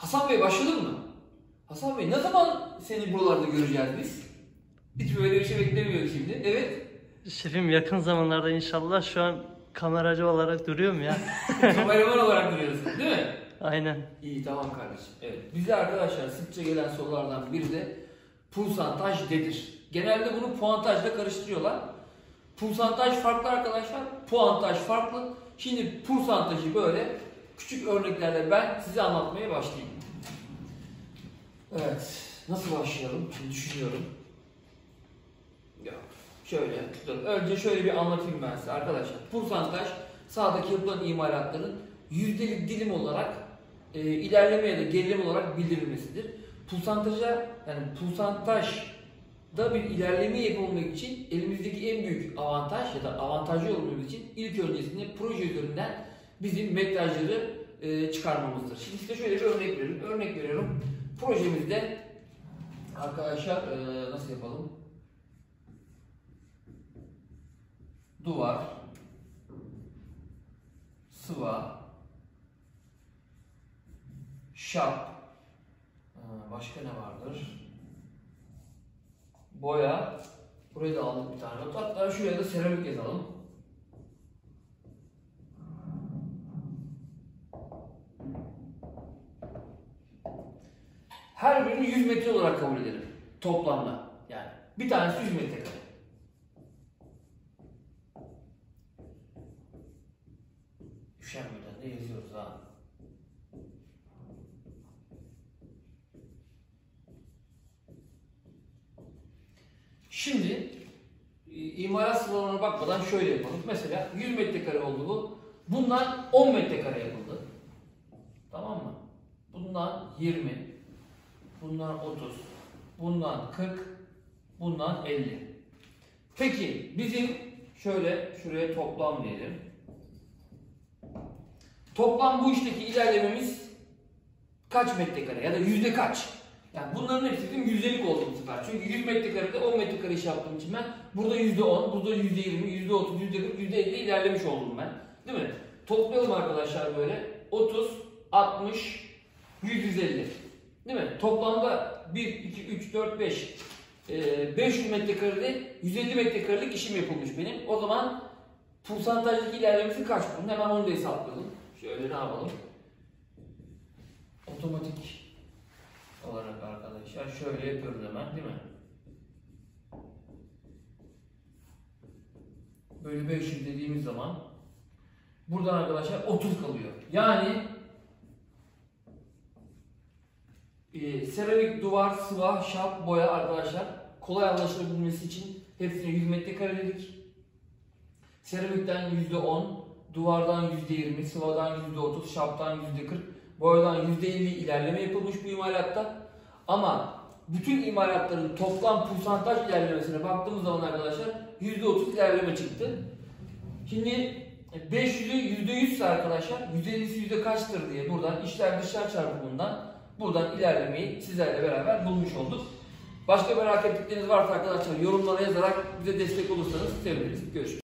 Hasan Bey başladın mı? Hasan Bey ne zaman seni buralarda göreceğiz biz? Hiç böyle bir şey beklemiyoruz şimdi. Evet. Şefim yakın zamanlarda inşallah şu an kameracı olarak duruyorum ya. Kameraman olarak duruyorsun değil mi? Aynen. İyi tamam kardeşim. Evet. Bize arkadaşlar sıkça gelen sorulardan biri de pulsantaj nedir? Genelde bunu puantajla karıştırıyorlar. Pulsantaj farklı arkadaşlar. Puantaj farklı. Şimdi pulsantajı böyle küçük örneklerle ben size anlatmaya başlayayım. Evet. Nasıl başlayalım? Şimdi düşünüyorum. Ya şöyle. Dur. Önce şöyle bir anlatayım ben size arkadaşlar. Pulsantaj sağdaki yapılan imalatların yüzdelik dilim olarak e, ilerleme ya da gerileme olarak bildirilmesidir. Pulsantaja yani pulsantajda bir ilerleme yapabilmek için elimizdeki en büyük avantaj ya da avantajlı olmamız için ilk öncesinde proje üzerinden bizim metrajları e, çıkarmamızdır. Şimdi size şöyle bir örnek verelim. Örnek veriyorum. Projemizde arkadaşlar e, nasıl yapalım? Duvar, sıva, şap, Aa, başka ne vardır? Boya, buraya da aldık bir tane. Hatta şuraya da seramik yazalım. Her birini 100 metre olarak kabul edelim. Toplamda. Yani bir tanesi 100 metrekare. Üşenmeden de yazıyoruz ha. Şimdi e, imalat sıralarına bakmadan şöyle yapalım. Mesela 100 metrekare oldu bu. Bundan 10 metrekare yapıldı. Tamam mı? Bundan 20, bundan 30, bundan 40, bundan 50. Peki bizim şöyle şuraya toplam diyelim. Toplam bu işteki ilerlememiz kaç metrekare ya da yüzde kaç? Yani bunların hepsi bizim yüzdelik oldu bu sefer. Çünkü 100 metrekarede 10 metrekare iş yaptığım için ben burada yüzde 10, burada yüzde 20, yüzde 30, yüzde 40, yüzde 50 ilerlemiş oldum ben. Değil mi? Toplayalım arkadaşlar böyle. 30, 60, 100, 150. Değil mi? Toplamda 1, 2, 3, 4, 5, e, 500 metrekarede 150 metrekarelik işim yapılmış benim. O zaman Pulsantajdaki ilerlemesi kaç bunun? Hemen onu da hesaplayalım. Şöyle ne yapalım? Otomatik olarak arkadaşlar şöyle yapıyoruz hemen değil mi? Böyle 500 dediğimiz zaman buradan arkadaşlar 30 kalıyor. Yani e, seramik duvar, sıva, şap, boya arkadaşlar kolay anlaşılabilmesi için hepsine 100 metrekare dedik. Seramikten %10, duvardan %20, sıvadan %30, şaptan %40, boyadan %50 ilerleme yapılmış bu imalatta. Ama bütün imalatların toplam pusantaj ilerlemesine baktığımız zaman arkadaşlar %30 ilerleme çıktı. Şimdi 500'ü %100 ise arkadaşlar %50'si yüzde kaçtır diye buradan işler dışlar çarpımından buradan ilerlemeyi sizlerle beraber bulmuş olduk. Başka merak ettikleriniz varsa arkadaşlar yorumlara yazarak bize destek olursanız seviniriz. Görüşürüz.